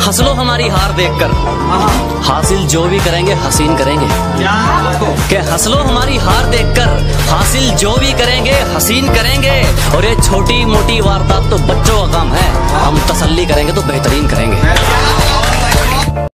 हंसलो हमारी हार देखकर। हासिल जो भी करेंगे हसीन करेंगे। के हंसलो हमारी हार देखकर हासिल जो भी करेंगे हसीन करेंगे। और ये छोटी मोटी वारदात तो बच्चों का काम है। हम तसल्ली करेंगे तो बेहतर।